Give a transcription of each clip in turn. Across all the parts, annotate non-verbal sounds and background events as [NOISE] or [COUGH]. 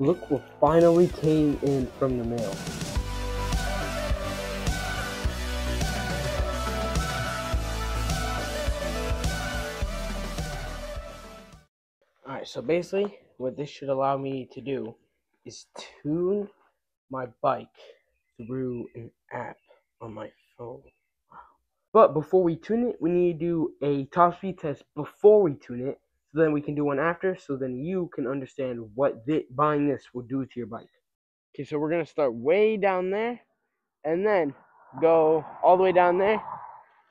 Look what finally came in from the mail. Alright, so basically, what this should allow me to do is tune my bike through an app on my phone. But before we tune it, we need to do a top speed test before we tune it, so then we can do one after, so then you can understand what buying this will do to your bike. Okay, so we're gonna start way down there, and then go all the way down there,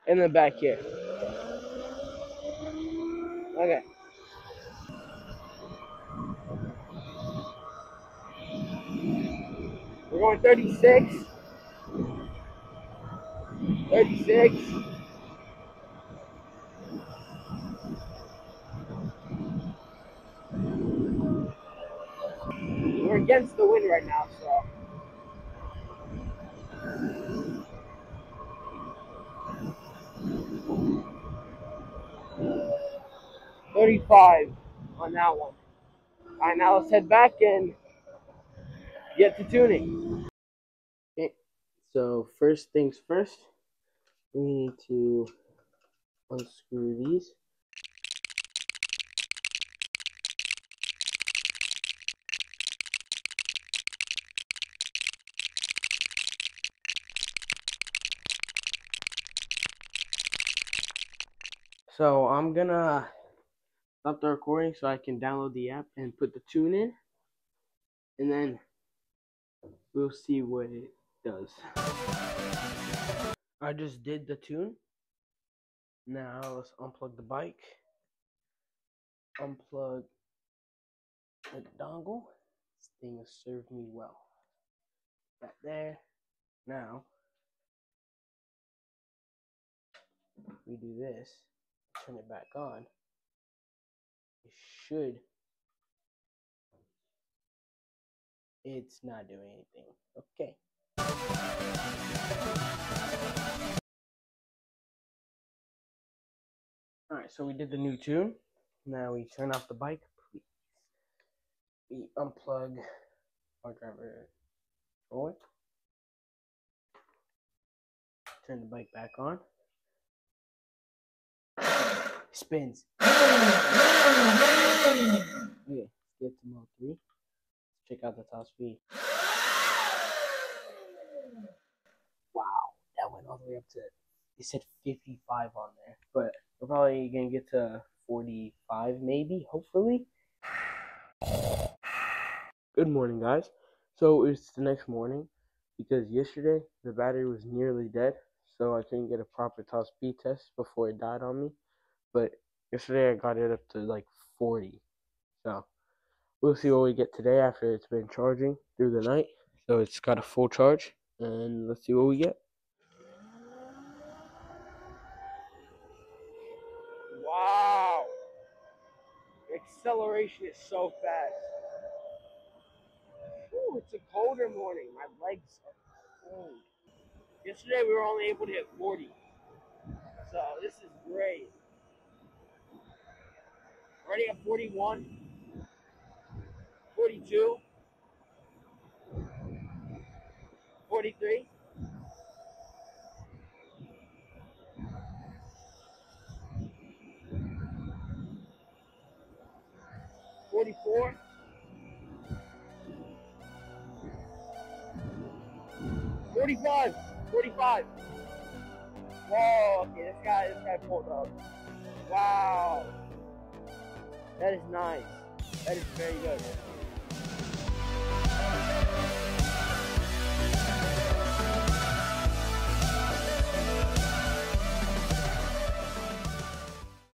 and then back here. Okay. We're going 36. 36. We're against the wind right now, so. Thirty-five on that one. All right, now let's head back and get to tuning. Okay, so first things first, we need to unscrew these. So I'm gonna stop the recording so I can download the app and put the tune in, and then we'll see what it does. I just did the tune. Now let's unplug the bike. Unplug the dongle. This thing has served me well. That there. Now we do this. Turn it back on. It should. It's not doing anything. Okay. Alright, so we did the new tune. Now we turn off the bike, please. We unplug FarDriver controller. Turn the bike back on. Spins. [GASPS] Okay, get to mode 3. Check out the top speed. Wow, that went all the way up to it said 55 on there, but we're probably gonna get to 45 maybe, hopefully. Good morning, guys. So it's the next morning because yesterday the battery was nearly dead, so I couldn't get a proper top speed test before it died on me. But yesterday I got it up to like 40, so we'll see what we get today after it's been charging through the night. So it's got a full charge, and let's see what we get. Wow! Acceleration is so fast. Whew, it's a colder morning. My legs are cold. Yesterday we were only able to hit 40. So this is great. Already at 41, 42, 43. Forty-four, forty-five, forty-five. Whoa, okay, this guy, this guy pulled up. Wow. That is nice. That is very good.